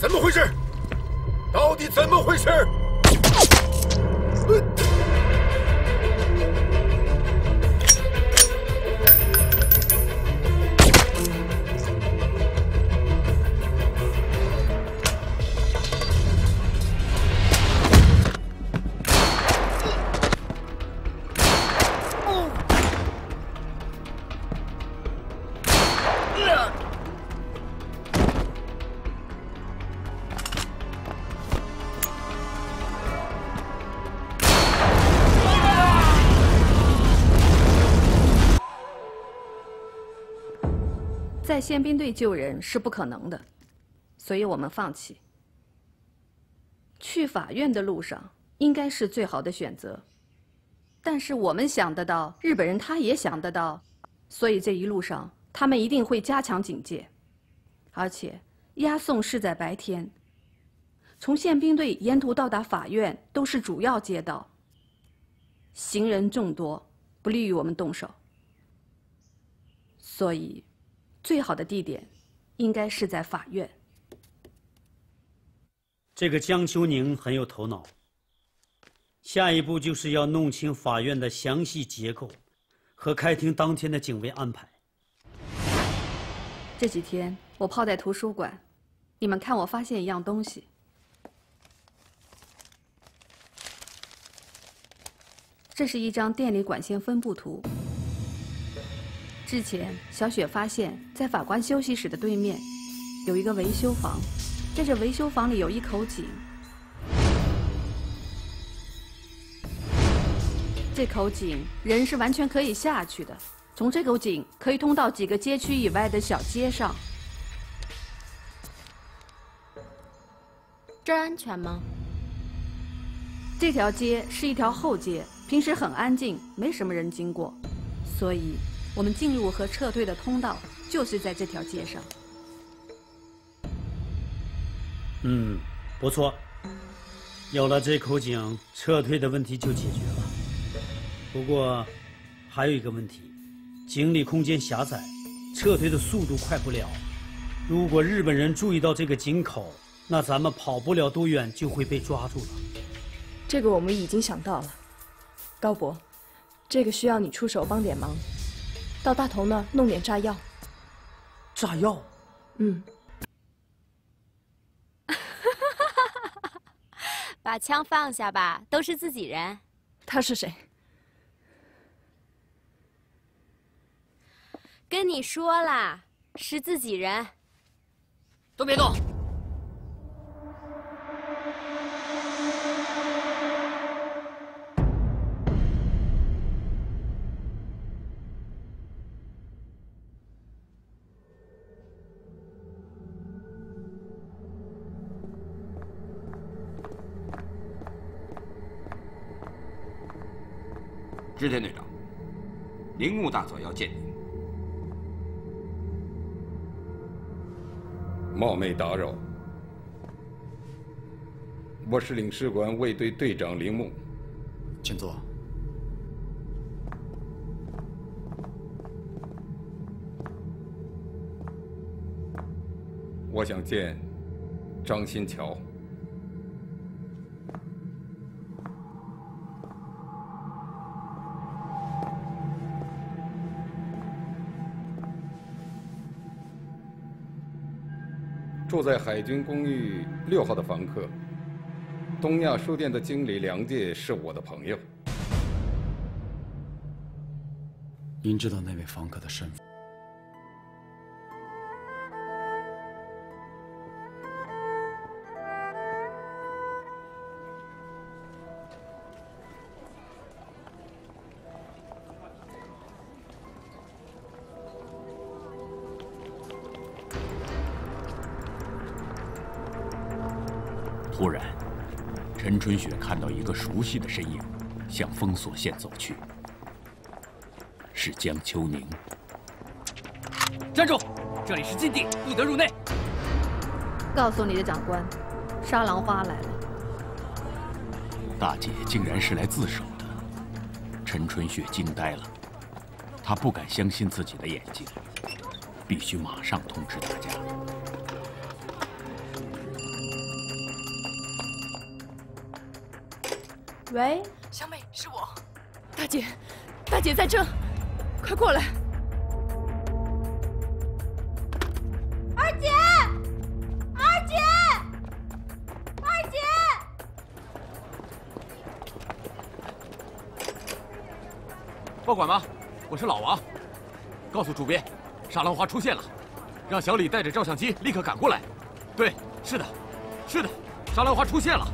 怎么回事？到底怎么回事？宪兵队救人是不可能的，所以我们放弃。去法院的路上应该是最好的选择，但是我们想得到，日本人他也想得到，所以这一路上他们一定会加强警戒，而且押送是在白天。从宪兵队沿途到达法院都是主要街道，行人众多，不利于我们动手，所以。最好的地点，应该是在法院。这个江秋宁很有头脑。下一步就是要弄清法院的详细结构，和开庭当天的警卫安排。这几天我泡在图书馆，你们看我发现一样东西。这是一张电力管线分布图。之前，小雪发现，在法官休息室的对面，有一个维修房，在这维修房里有一口井，这口井人是完全可以下去的，从这口井可以通到几个街区以外的小街上。这儿安全吗？这条街是一条后街，平时很安静，没什么人经过，所以。我们进入和撤退的通道就是在这条街上。嗯，不错。有了这口井，撤退的问题就解决了。不过，还有一个问题，井里空间狭窄，撤退的速度快不了。如果日本人注意到这个井口，那咱们跑不了多远就会被抓住了。这个我们已经想到了，高博，这个需要你出手帮点忙。到大头那儿弄点炸药。炸药？嗯。把枪放下吧，都是自己人。他是谁？跟你说啦，是自己人。都别动。织田队长，铃木大佐要见您。冒昧打扰，我是领事馆卫队队长铃木，请坐。我想见张新桥。住在海军公寓六号的房客，东亚书店的经理梁介是我的朋友。您知道那位房客的身份？突然，陈春雪看到一个熟悉的身影，向封锁线走去。是江秋宁。站住！这里是禁地，不得入内。告诉你的长官，沙狼花来了。大姐竟然是来自首的，陈春雪惊呆了，她不敢相信自己的眼睛，必须马上通知大家。喂，小美，是我。大姐，大姐在这，快过来！二姐，二姐，二姐！报馆吗？我是老王，告诉主编，沙兰花出现了，让小李带着照相机立刻赶过来。对，是的，是的，沙兰花出现了。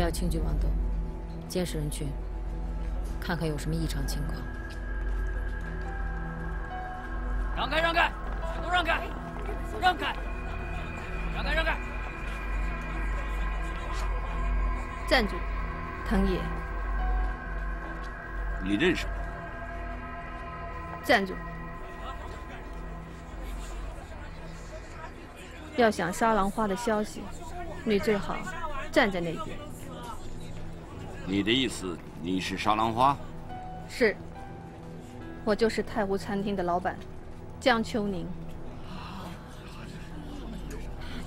不要轻举妄动，监视人群，看看有什么异常情况。让开，让开，都让开，让开，让开，让开！站住，藤野！你认识？站住！要想沙狼花的消息，你最好站在那边。你的意思，你是沙狼花？是，我就是太湖餐厅的老板，江秋宁。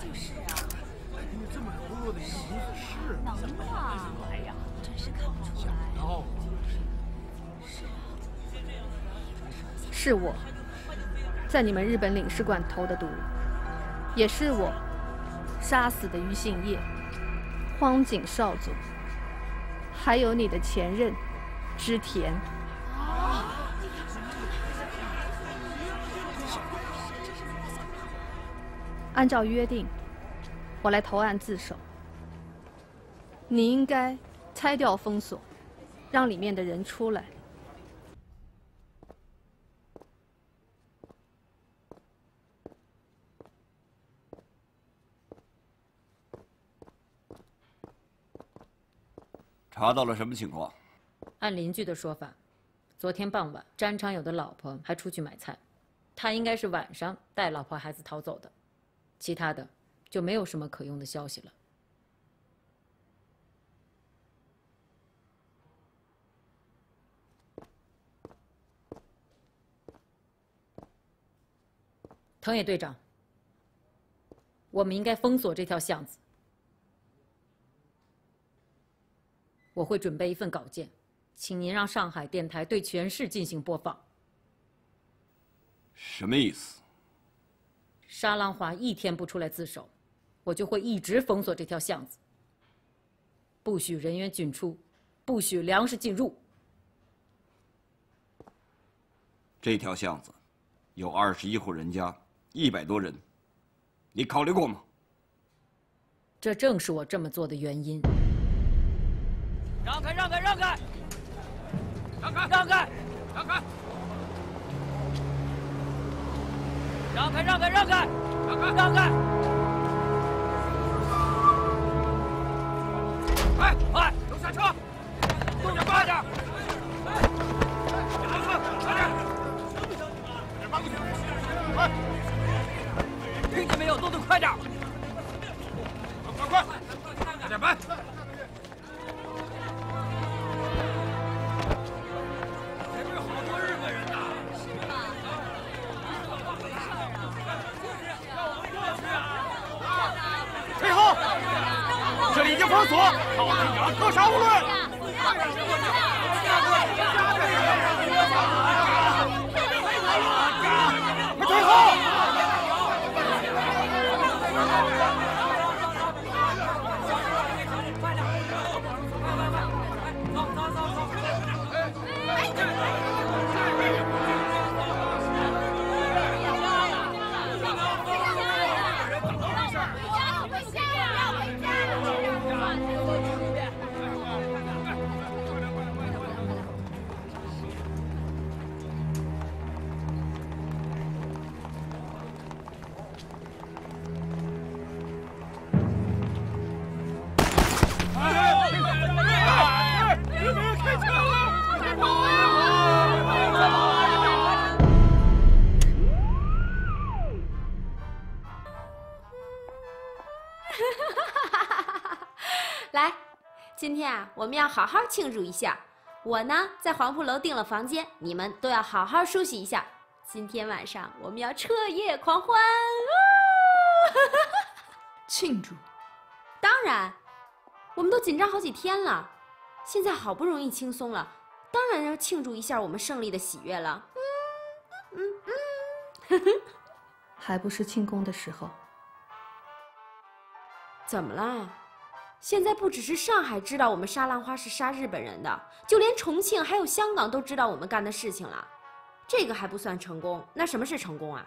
就是啊，这么柔弱的名字是能啊！哎呀，真是看不出来。是我，在你们日本领事馆投的毒，也是我杀死的于信业、荒井少佐，还有你的前任织田。按照约定，我来投案自首。你应该拆掉封锁，让里面的人出来。查到了什么情况？按邻居的说法，昨天傍晚詹昌友的老婆还出去买菜，他应该是晚上带老婆孩子逃走的，其他的就没有什么可用的消息了。藤野队长，我们应该封锁这条巷子。我会准备一份稿件，请您让上海电台对全市进行播放。什么意思？沙浪华一天不出来自首，我就会一直封锁这条巷子，不许人员进出，不许粮食进入。这条巷子有二十一户人家，一百多人，你考虑过吗？这正是我这么做的原因。让开，让开，让开！让开，让开，让开！让开，让开，让开！让开，让开！快快，都下车！动点慢点！快点！搬过去！快！听见没有？动作快点！这里已经封锁，靠近点，格杀勿论。啊，我们要好好庆祝一下。我呢，在黄浦楼订了房间，你们都要好好梳洗一下。今天晚上我们要彻夜狂欢啊！庆祝？当然，我们都紧张好几天了，现在好不容易轻松了，当然要庆祝一下我们胜利的喜悦了。嗯嗯嗯，还不是庆功的时候。怎么了？现在不只是上海知道我们杀浪花是杀日本人的，就连重庆还有香港都知道我们干的事情了。这个还不算成功，那什么是成功啊？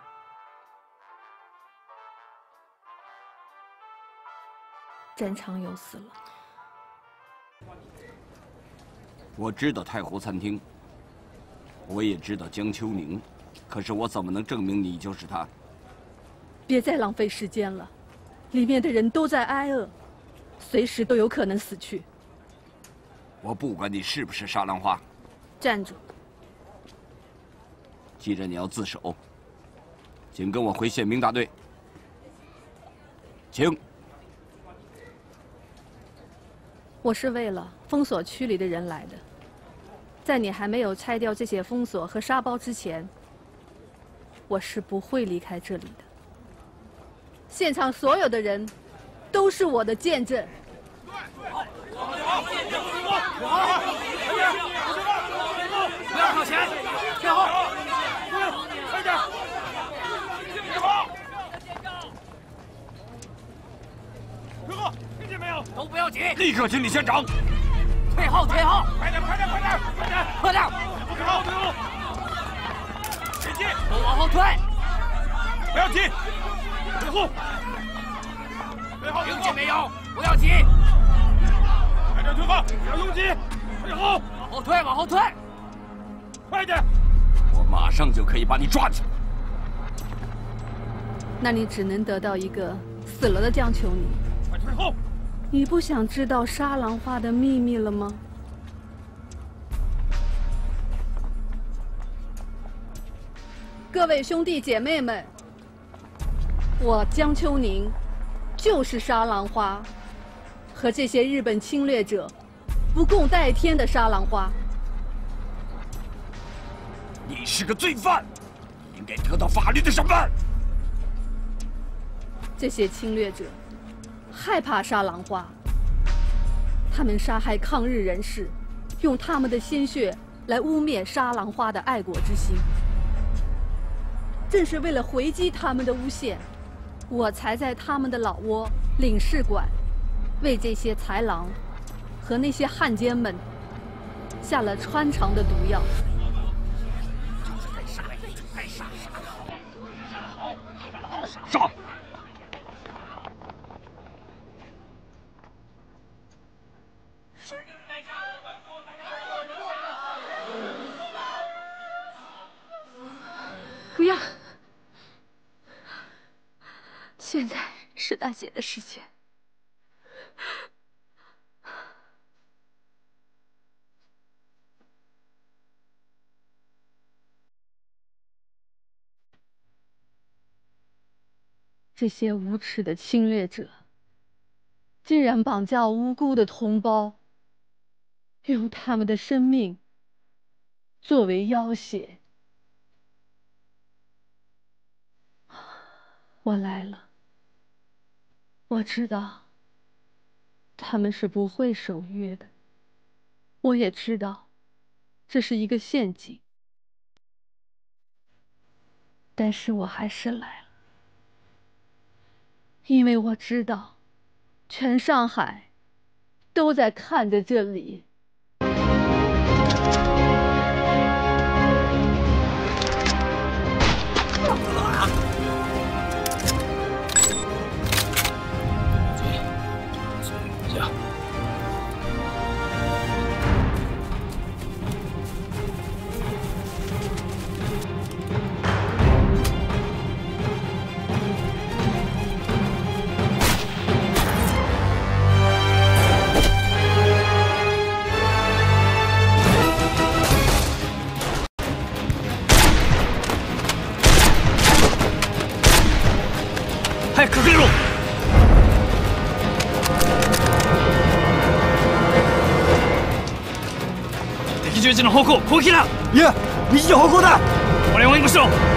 詹长友死了。我知道太湖餐厅，我也知道江秋宁，可是我怎么能证明你就是他？别再浪费时间了，里面的人都在挨饿。随时都有可能死去。我不管你是不是沙浪花，站住！既然你要自首，请跟我回宪兵大队。请。我是为了封锁区里的人来的，在你还没有拆掉这些封锁和沙包之前，我是不会离开这里的。现场所有的人。都是我的见证。不要靠前，退后，快点，退后，退后，听见没有？都不要紧，立刻清理现场。退后，退后，快点，快点，快点，快点，快点，退后，退后，前进，都往后退，不要急，退后。听见没有？不要急，快点退后，不要拥挤，退后，往后退，往后退，快点！我马上就可以把你抓起来。那你只能得到一个死了的江秋宁。快退后！你不想知道沙狼花的秘密了吗？各位兄弟姐妹们，我江秋宁。就是沙狼花，和这些日本侵略者不共戴天的沙狼花。你是个罪犯，应该得到法律的审判。这些侵略者害怕沙狼花，他们杀害抗日人士，用他们的鲜血来污蔑沙狼花的爱国之心。正是为了回击他们的诬陷。我才在他们的老窝领事馆，为这些豺狼和那些汉奸们下了穿肠的毒药。上！不要。现在是大姐的时间。这些无耻的侵略者，竟然绑架无辜的同胞，用他们的生命作为要挟。我来了。我知道他们是不会守约的，我也知道这是一个陷阱，但是我还是来了，因为我知道全上海都在看着这里。向攻撃だいや右の方向だ。俺を援護しろ。あ